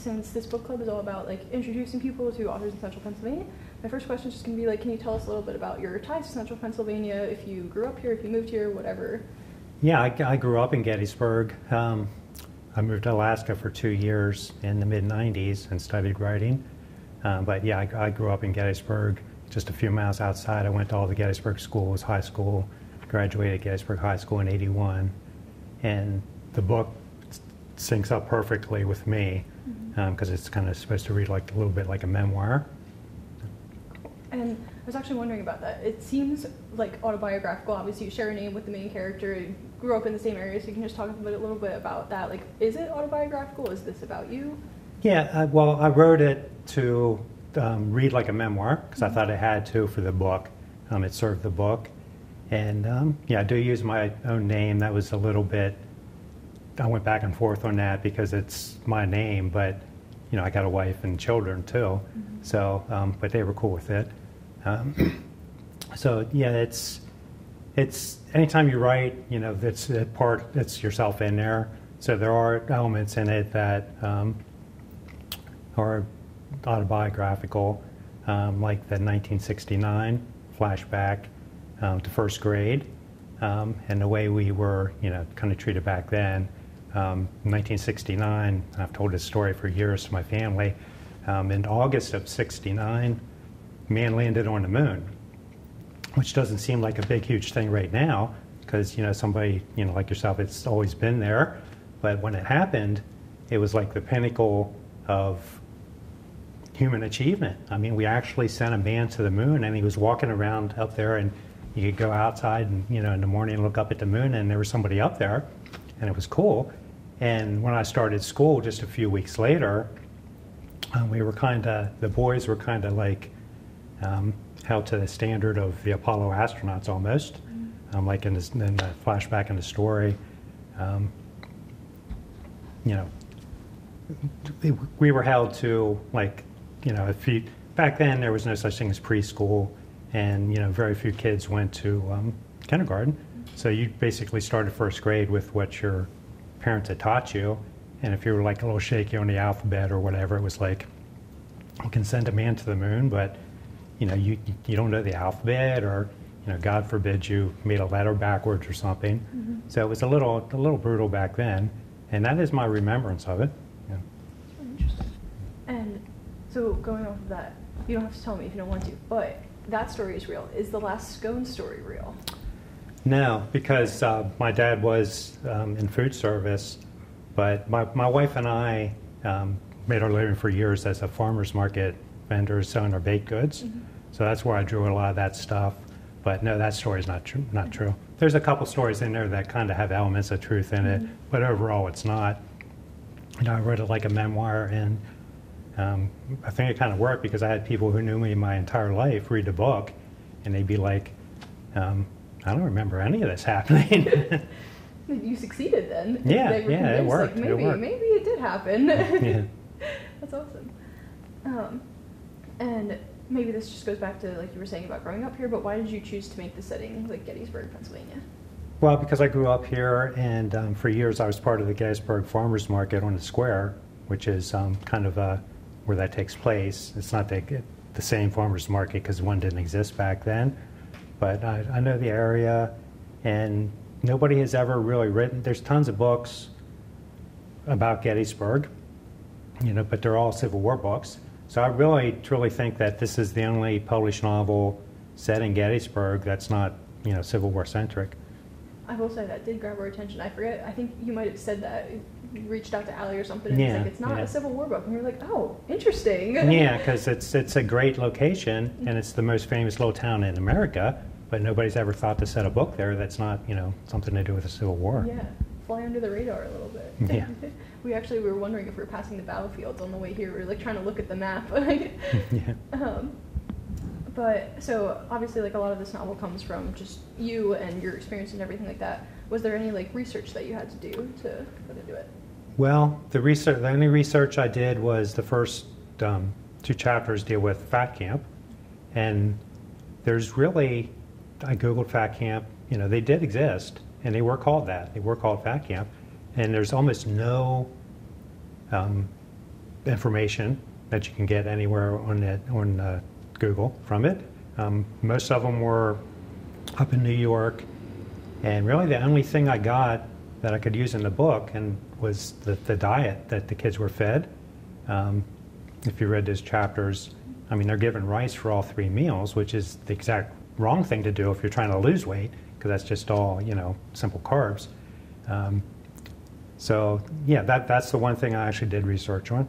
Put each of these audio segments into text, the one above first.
since this book club is all about like introducing people to authors in Central Pennsylvania, my first question is just gonna be like, can you tell us a little bit about your ties to Central Pennsylvania? If you grew up here, if you moved here, whatever. Yeah, I, I grew up in Gettysburg. Um, I moved to Alaska for two years in the mid 90s and studied writing. Um, but yeah, I, I, grew up in Gettysburg, just a few miles outside. I went to all the Gettysburg schools, high school, graduated Gettysburg High School in 81. And the book syncs up perfectly with me because um, it's kind of supposed to read like a little bit like a memoir. And I was actually wondering about that. It seems like autobiographical. Obviously, you share a name with the main character. You grew up in the same area, so you can just talk a, bit, a little bit about that. Like, is it autobiographical? Is this about you? Yeah. Uh, well, I wrote it to um, read like a memoir because mm-hmm. I thought I had to for the book. Um, it served the book, and um, yeah, I do use my own name. That was a little bit. I went back and forth on that because it's my name, but you know, I got a wife and children too. Mm-hmm. So, um, but they were cool with it. Um, so yeah, it's it's anytime you write, you know, that's a part it's yourself in there. So there are elements in it that um, are autobiographical, um, like the 1969 flashback um, to first grade, um, and the way we were, you know, kind of treated back then. 1969, um, I've told this story for years to my family. Um, in August of '69, man landed on the moon, which doesn't seem like a big, huge thing right now because, you know, somebody, you know, like yourself, it's always been there. But when it happened, it was like the pinnacle of human achievement. I mean, we actually sent a man to the moon and he was walking around up there and you could go outside and, you know, in the morning look up at the moon and there was somebody up there and it was cool. And when I started school just a few weeks later, um, we were kind of, the boys were kind of like, um, held to the standard of the Apollo astronauts almost, um, like in, this, in, the flashback in the story. Um, you know, we were held to like, you know, if you, back then there was no such thing as preschool, and you know, very few kids went to um, kindergarten. So you basically started first grade with what your parents had taught you, and if you were like a little shaky on the alphabet or whatever, it was like, you can send a man to the moon, but you know, you, you don't know the alphabet or, you know, God forbid you made a letter backwards or something. Mm-hmm. So it was a little, a little brutal back then. And that is my remembrance of it. Yeah. Interesting. And so going off of that, you don't have to tell me if you don't want to, but that story is real. Is the last scone story real? No, because uh, my dad was um, in food service, but my, my wife and I um, made our living for years as a farmer's market vendor selling our baked goods. Mm-hmm. So that's where I drew a lot of that stuff. But no, that story is not true. Not true. There's a couple stories in there that kind of have elements of truth in it, mm-hmm. but overall, it's not. You know, I wrote it like a memoir, and um, I think it kind of worked because I had people who knew me my entire life read the book, and they'd be like, um, "I don't remember any of this happening." you succeeded then. Yeah, yeah, it worked. Like, maybe, it worked. maybe it did happen. yeah. That's awesome. Um, and maybe this just goes back to like you were saying about growing up here, but why did you choose to make the setting like Gettysburg, Pennsylvania? Well, because I grew up here, and um, for years I was part of the Gettysburg Farmers Market on the square, which is um, kind of uh, where that takes place. It's not the, the same farmers market because one didn't exist back then, but I, I know the area, and nobody has ever really written. There's tons of books about Gettysburg, you know, but they're all Civil War books. So I really truly think that this is the only published novel set in Gettysburg that's not, you know, Civil War centric. I will say that did grab our attention. I forget. I think you might have said that. You reached out to Allie or something, and yeah, like, "It's not yeah. a Civil War book," and we are like, "Oh, interesting." yeah, because it's it's a great location, and it's the most famous little town in America. But nobody's ever thought to set a book there that's not, you know, something to do with the Civil War. Yeah, fly under the radar a little bit. Yeah. we actually were wondering if we were passing the battlefields on the way here. We were like trying to look at the map. yeah. Um, but so obviously, like a lot of this novel comes from just you and your experience and everything like that. Was there any like research that you had to do to put into it? Well, the research, the only research I did was the first um, two chapters deal with Fat Camp, and there's really, I googled Fat Camp. You know, they did exist, and they were called that. They were called Fat Camp and there's almost no um, information that you can get anywhere on it, on uh, Google from it. Um, most of them were up in New York, and really the only thing I got that I could use in the book and was the, the diet that the kids were fed. Um, if you read those chapters, I mean, they're given rice for all three meals, which is the exact wrong thing to do if you're trying to lose weight, because that's just all, you know, simple carbs. Um, so, yeah, that, that's the one thing I actually did research on.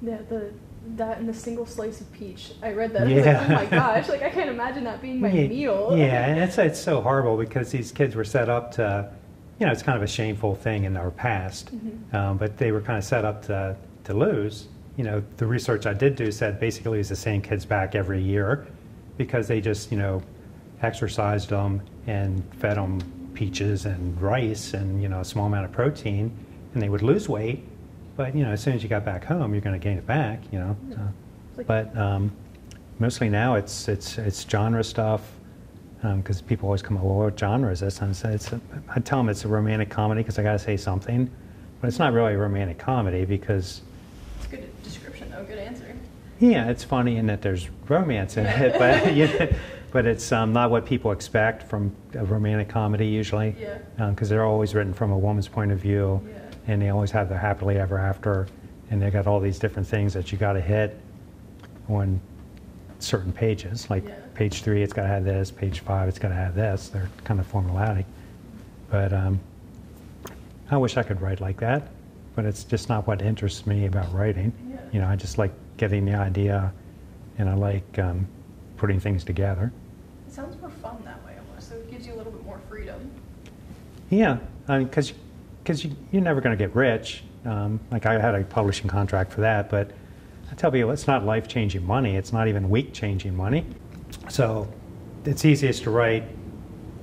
Yeah, the that and the single slice of peach. I read that. I was like, Yeah. oh my gosh! Like I can't imagine that being my yeah, meal. Yeah, and it's, it's so horrible because these kids were set up to, you know, it's kind of a shameful thing in our past, Mhm. um, but they were kind of set up to, to lose. You know, the research I did do said basically it's the same kids back every year because they just, you know, exercised them and fed them peaches and rice and, you know, a small amount of protein, and they would lose weight. But, you know, as soon as you got back home, you're going to gain it back, you know. So. But um, mostly now it's it's it's genre stuff because people always come up, well, what genre is this? And I it's a, I tell them it's a romantic comedy because I got to say something, but it's not really a romantic comedy because It's a good description though. Good answer. Yeah, it's funny in that there's romance in it, but yeah, but it's um, not what people expect from a romantic comedy usually Yeah. because they're always written from a woman's point of view Yeah. and they always have the happily ever after, and they got all these different things that you got to hit on certain pages. Like Yeah. page three, it's got to have this. Page five, it's got to have this. They're kind of formulatic. But um, I wish I could write like that, but it's just not what interests me about writing. Yeah. You know, I just like getting the idea, and I like um, putting things together. It sounds more fun that way almost. So it gives you a little bit more freedom. Yeah, I mean, because because you, you're never going to get rich. Um, like I had a publishing contract for that, but I tell people it's not life changing money. It's not even week changing money. So it's easiest to write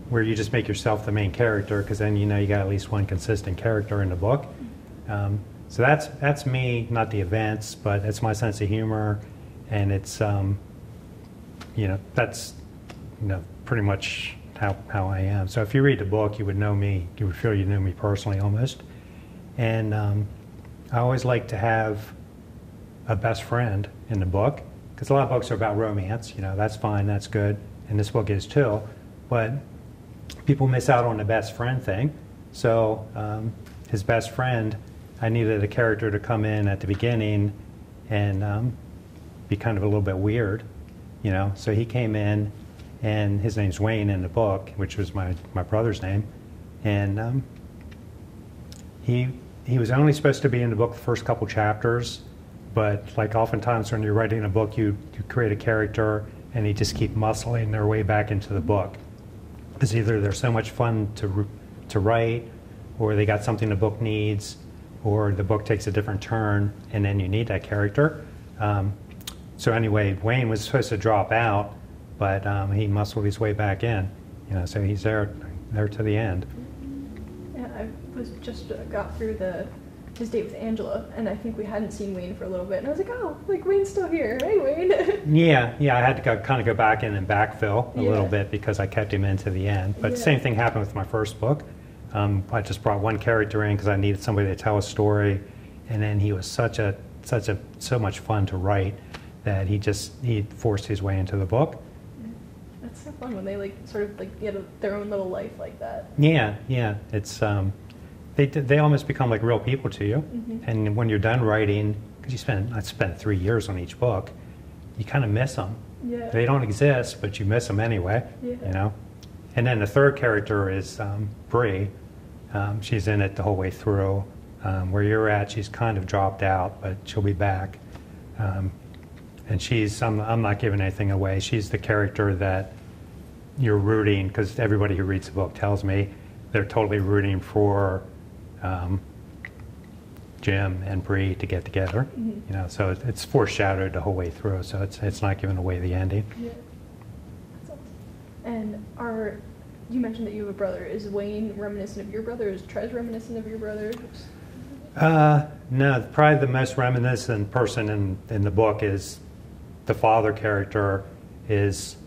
where you just make yourself the main character because then you know you got at least one consistent character in the book. Um, so that's that's me, not the events, but it's my sense of humor, and it's um, you know that's you know pretty much how, how I am. So if you read the book, you would know me. You would feel you knew me personally almost. And um, I always like to have a best friend in the book because a lot of books are about romance. You know, that's fine, that's good, and this book is too. But people miss out on the best friend thing. So um, his best friend, I needed a character to come in at the beginning and um, be kind of a little bit weird, you know. So he came in, and his name's Wayne in the book, which was my, my brother's name, and um, he he was only supposed to be in the book the first couple chapters, but like oftentimes when you're writing a book, you, you create a character and they just keep muscling their way back into the book. Because either they're so much fun to to write, or they got something the book needs, or the book takes a different turn, and then you need that character. Um, so anyway, Wayne was supposed to drop out, but um, he muscled his way back in. You know, so he's there there to the end. Yeah, I was just uh, got through the his date with Angela, and I think we hadn't seen Wayne for a little bit, and I was like, oh, like Wayne's still here. Hey, Wayne. Yeah, yeah, I had to go, kind of go back in and backfill a Yeah. little bit because I kept him into the end. But Yeah. same thing happened with my first book. Um, I just brought one character in because I needed somebody to tell a story, and then he was such a such a so much fun to write that he just he forced his way into the book. That's so fun when they like sort of like get a, their own little life like that. Yeah, yeah, it's um, they they almost become like real people to you. Mhm. And when you're done writing, because you spent I spent three years on each book, you kind of miss them. Yeah. They don't exist, but you miss them anyway. Yeah. You know. And then the third character is um, Bree. Um, she's in it the whole way through. Um, where you're at, she's kind of dropped out, but she'll be back. Um, and she's I'm, I'm not giving anything away. She's the character that you're rooting because everybody who reads the book tells me they're totally rooting for um, Jim and Bree to get together. Mhm. You know, so it- it's foreshadowed the whole way through. So it's it's not giving away the ending. Yeah. And are you mentioned that you have a brother? Is Wayne reminiscent of your brother? Is Trez reminiscent of your brother? Uh, no, probably the most reminiscent person in, in the book is the father character is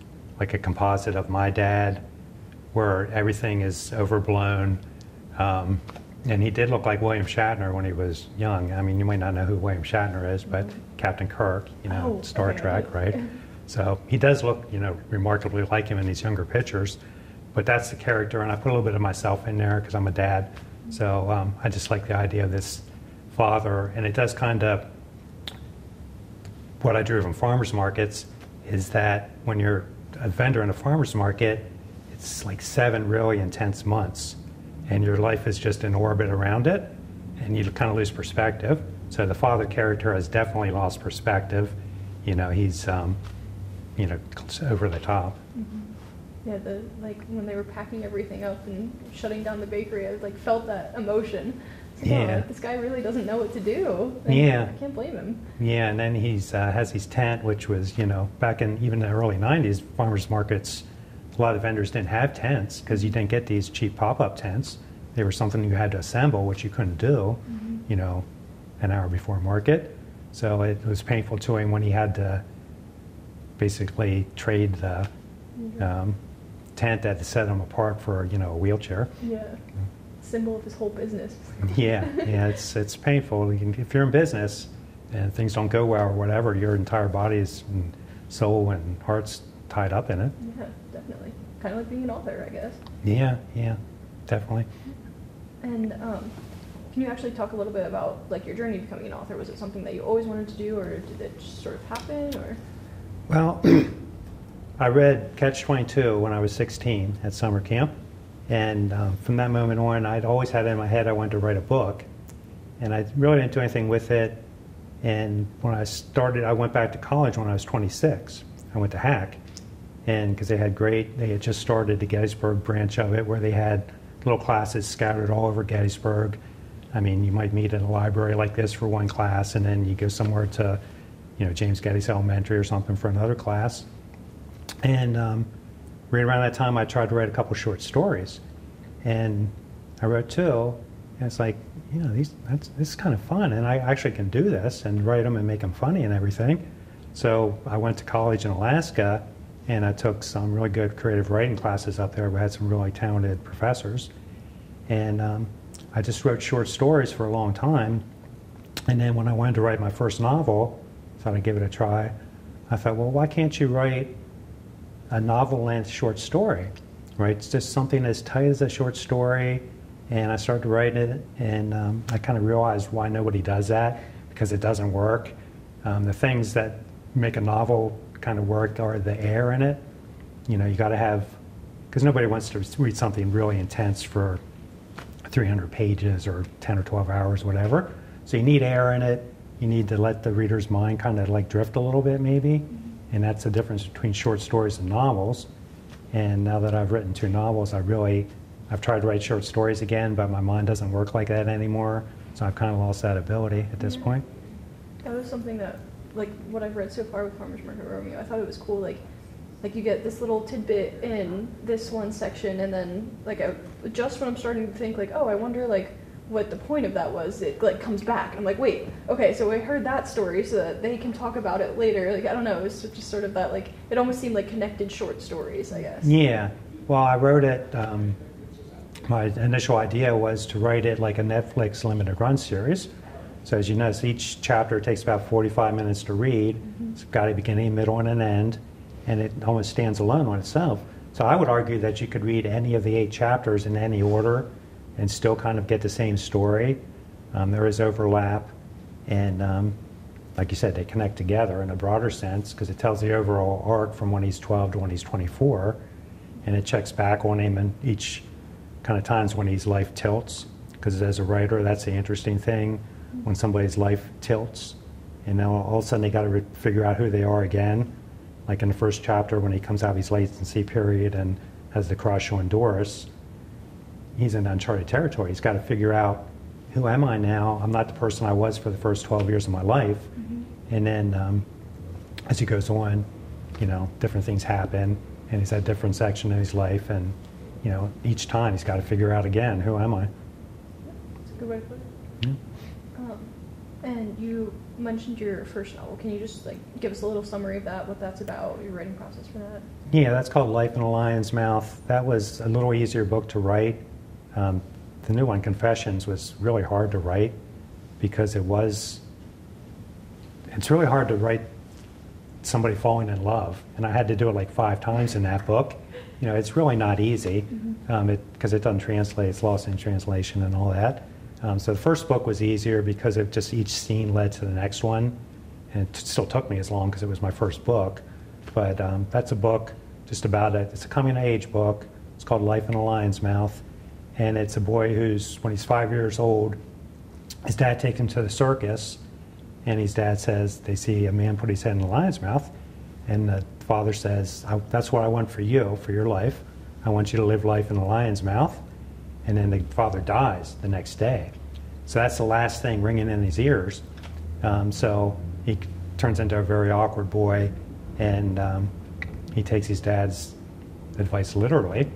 like a composite of my dad, where everything is overblown. Um, And he did look like William Shatner when he was young. I mean, you might not know who William Shatner is, but Captain Kirk, you know, Oh, Star okay. Trek, right? So he does look, you know, remarkably like him in these younger pictures. But that's the character, and I put a little bit of myself in there because I'm a dad. So um, I just like the idea of this father, and it does kind of what I drew from farmers markets is that when you're a vendor in a farmers market, it's like seven really intense months, and your life is just in orbit around it, and you kind of lose perspective. So the father character has definitely lost perspective. You know, he's, um, you know, over the top. Yeah, the like when they were packing everything up and shutting down the bakery, I like felt that emotion. Like, oh, Yeah. like, this guy really doesn't know what to do. And Yeah. I can't blame him. Yeah, and then he's uh, has his tent, which was you know back in even the early '90s, farmers markets. A lot of vendors didn't have tents because you didn't get these cheap pop-up tents. They were something you had to assemble, which you couldn't do, you know, an hour before market. So it was painful to him when he had to basically trade the um, tent that set him apart for you know a wheelchair. Yeah, symbol of his whole business. Yeah, yeah, it's it's painful. If you're in business and things don't go well or whatever, your entire body's and soul and heart's tied up in it. Yeah, definitely. Kind of like being an author, I guess. Yeah, yeah, definitely. And um, can you actually talk a little bit about like your journey becoming an author? Was it something that you always wanted to do, or did it just sort of happen? Or Well, I read Catch 22 when I was 16 at summer camp. And um, from that moment on, I'd always had in my head I wanted to write a book. And I really didn't do anything with it. And when I started, I went back to college when I was 26. I went to HACC. And because they had great, they had just started the Gettysburg branch of it where they had little classes scattered all over Gettysburg. I mean, you might meet in a library like this for one class, and then you go somewhere to, you know, James Gettys Elementary or something for another class. And um, right around that time, I tried to write a couple short stories, and I wrote two. And it's like, you know, these that's this is kind of fun, and I actually can do this and write them and make them funny and everything. So I went to college in Alaska, and I took some really good creative writing classes up there. We had some really talented professors, and um, I just wrote short stories for a long time. And then when I wanted to write my first novel, thought I'd give it a try. I thought, well, why can't you write a novel length short story? Right? It's just something as tight as a short story. And I started writing it, and um, I kind of realized why nobody does that because it doesn't work. Um, the things that make a novel kind of work are the air in it. You know, you got to have, because nobody wants to read something really intense for 300 pages or 10 or 12 hours, whatever. So you need air in it. You need to let the reader's mind kind of like drift a little bit, maybe. And that's the difference between short stories and novels. And now that I've written two novels, I really, I've tried to write short stories again, but my mind doesn't work like that anymore. So I've kind of lost that ability at this Yeah. point. that was something that, like, what I've read so far with Farmers Market Romeo, I thought it was cool. Like, like you get this little tidbit in this one section, and then like I, just when I'm starting to think like, oh, I wonder like what the point of that was, it like comes back. I'm like, wait, okay, so I heard that story so that they can talk about it later. Like I don't know, it's just sort of that like it almost seemed like connected short stories, I guess. Yeah. Well, I wrote it. Um, my initial idea was to write it like a Netflix limited run series. So as you notice, each chapter takes about 45 minutes to read. It's got a beginning, middle, and an end, and it almost stands alone on itself. So I would argue that you could read any of the eight chapters in any order and still kind of get the same story. Um, there is overlap, and um, like you said, they connect together in a broader sense because it tells the overall arc from when he's 12 to when he's 24, and it checks back on him in each kind of times when his life tilts. Because as a writer, that's the interesting thing when somebody's life tilts, and now all of a sudden they got to re- figure out who they are again. Like in the first chapter, when he comes out of his latency period and has the crush on Doris, he's in uncharted territory. He's got to figure out who am I now? I'm not the person I was for the first 12 years of my life. And then um, as he goes on, you know, different things happen, and he's at a different section of his life, and you know, each time he's got to figure out again, who am I? It's a good way to put it. Yeah. Um, and you mentioned your first novel. Can you just like give us a little summary of that? What that's about? Your writing process for that? Yeah, that's called Life in a Lion's Mouth. That was a little easier book to write. Um, the new one, Confessions, was really hard to write because it was. It's really hard to write somebody falling in love, and I had to do it like five times in that book. You know, it's really not easy because um, it, it doesn't translate; it's lost in translation and all that. Um, so the first book was easier because it just each scene led to the next one, and it still took me as long because it was my first book. But um, that's a book just about it. It's a coming of age book. It's called Life in a Lion's Mouth, and it's a boy who's when he's five years old, his dad takes him to the circus, and his dad says they see a man put his head in a lion's mouth, and the father says, "That's what I want for you, for your life. I want you to live life in a lion's mouth." And then the father dies the next day. So that's the last thing ringing in his ears. Um, so he turns into a very awkward boy, and um, he takes his dad's advice literally.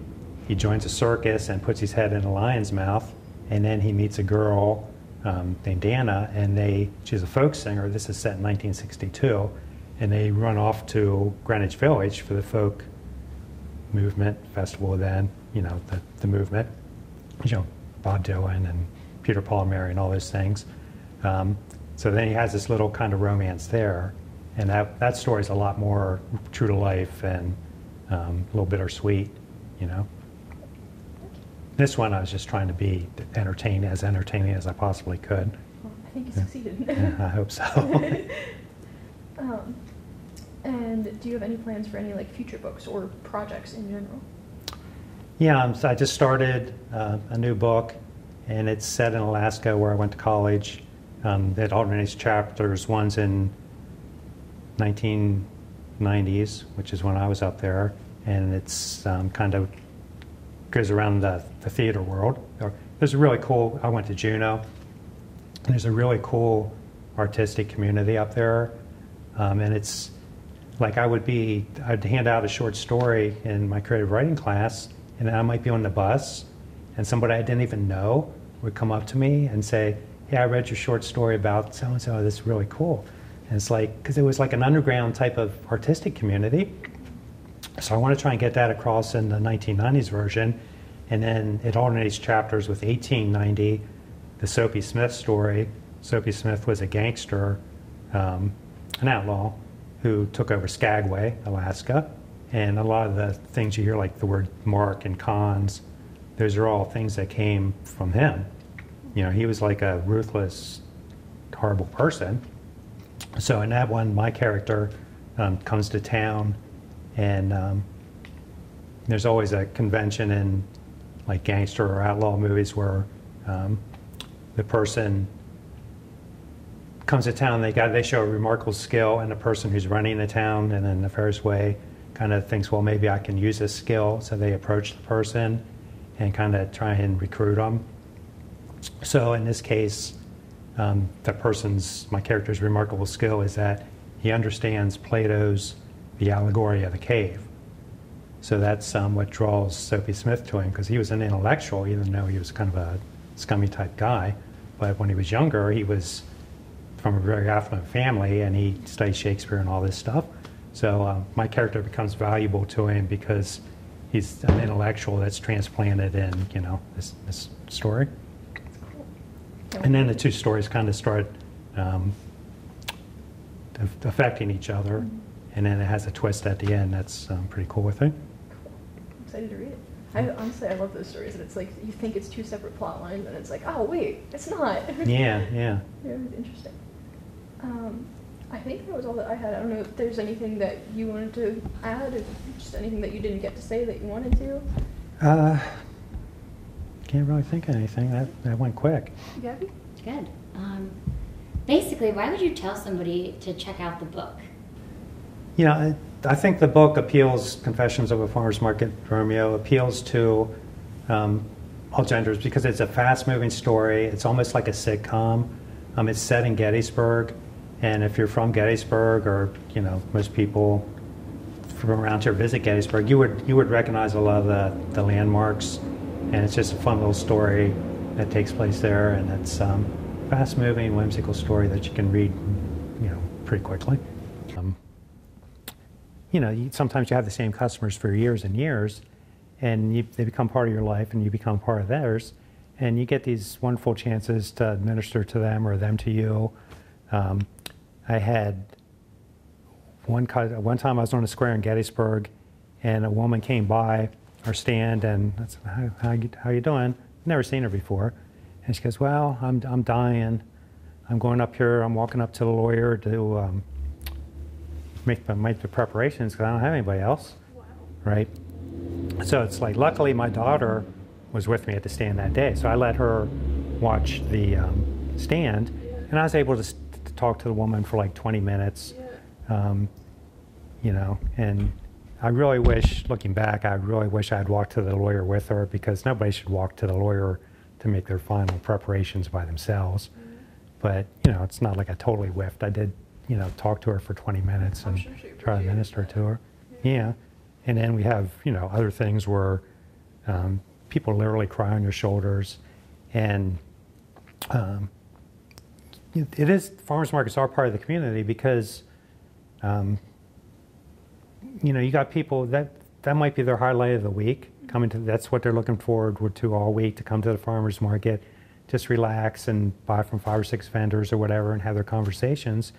He joins a circus and puts his head in a lion's mouth, and then he meets a girl um, named Anna, and they she's a folk singer. This is set in 1962, and they run off to Greenwich Village for the folk movement festival. Then you know the, the movement, you know Bob Dylan and Peter Paul and Mary and all those things. Um, so then he has this little kind of romance there, and that that story is a lot more true to life and um, a little bittersweet, you know. This one I was just trying to be entertaining, as entertaining as I possibly could. Well, I think you succeeded. Yeah, I hope so. um, and do you have any plans for any like future books or projects in general? Yeah, um, so I just started uh, a new book, and it's set in Alaska where I went to college. Um, it alternates chapters. One's in 1990s, which is when I was up there, and it's um, kind of goes around the, the theater world. Or- There's a really cool. I went to Juneau. and There's a really cool artistic community up there, um, and it's like I would be. I'd hand out a short story in my creative writing class, and I might be on the bus, and somebody I didn't even know would come up to me and say, Hey, I read your short story about so and so. This is really cool." And it's like because it was like an underground type of artistic community. So I want to try and get that across in the 1990s version, and then it alternates chapters with 1890, the Soapy Smith story. Soapy Smith was a gangster, um, an outlaw, who took over Skagway, Alaska, and a lot of the things you hear, like the word mark and cons, those are all things that came from him. You know, he was like a ruthless, horrible person. So in that one, my character um, comes to town, and um, there's always a convention in like gangster or outlaw movies where um, the person comes to town. They got they show a remarkable skill, and the person who's running the town and in a nefarious way kind of thinks, well, maybe I can use this skill. So they approach the person and kind of try and recruit them. So in this case, um, the person's my character's remarkable skill is that he understands Plato's The Allegory of the Cave. So that's um, what draws Soapy Smith to him because he was an intellectual, even though he was kind of a scummy type guy. But when he was younger, he was from a very affluent family and he studied Shakespeare and all this stuff. So um, my character becomes valuable to him because he's an intellectual that's transplanted in, you know, this, this story. And then the two stories kind of start um, affecting each other, and then it has a twist at the end. That's um, pretty cool, I think. I'm excited to read it. I honestly I love those stories and it's like you think it's two separate plot lines and it's like oh wait it's not. Yeah, yeah. Yeah, it was interesting. Um, I think that was all that I had. I don't know if there's anything that you wanted to add, or just anything that you didn't get to say that you wanted to. Uh, can't really think of anything. That, that went quick. Gabby? Good. Um, basically, why would you tell somebody to check out the book? You know, I, think the book appeals, Confessions of a Farmer's Market Romeo, appeals to um, all genders because it's a fast moving story. It's almost like a sitcom. Um, it's set in Gettysburg. And if you're from Gettysburg or, you know, most people from around here visit Gettysburg, you would, you would recognize a lot of the, the landmarks. And it's just a fun little story that takes place there. And it's um, fast moving, whimsical story that you can read, you know, pretty quickly. Um, you know, you, sometimes you have the same customers for years and years, and you, they become part of your life, and you become part of theirs. and you get these wonderful chances to administer to them or them to you. Um, I had one, one time I was on a square in Gettysburg, and a woman came by our stand, and I said, how, how, you, how you doing? Never seen her before. And she goes, well, I'm, I'm dying. I'm going up here, I'm walking up to the lawyer to um, make, the, make the preparations because I don't have anybody else, Wow. right? So it's like, luckily my daughter was with me at the stand that day, so I let her watch the um, stand, and I was able to, to talk to the woman for like 20 minutes, um, you know, and I really wish, looking back, I really wish I had walked to the lawyer with her because nobody should walk to the lawyer to make their final preparations by themselves. But, you know, it's not like I totally whiffed. I did, you know, talk to her for 20 minutes and sure try to minister to her. Yeah. And then we have, you know, other things where um, people literally cry on your shoulders. And um, it it is, farmers markets are part of the community because, um, you know, you got people that, that might be their highlight of the week. Coming to, that's what they're looking forward to all week, to come to the farmer's market, just relax and buy from five or six vendors or whatever and have their conversations.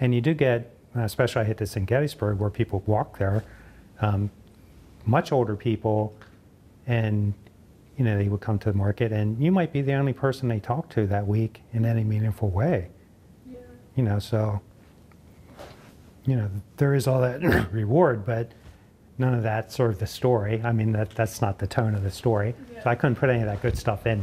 And you do get, especially I hit this in Gettysburg where people walk there, um, much older people, and you know they would come to the market, and you might be the only person they talk to that week in any meaningful way. Yeah. You know, so you know there is all that reward, but none of that sort of the story. I mean, that that's not the tone of the story. So I couldn't put any of that good stuff in there.